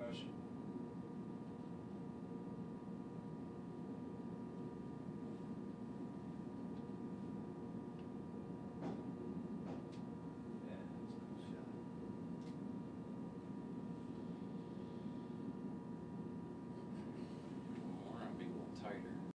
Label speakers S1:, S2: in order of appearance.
S1: motion.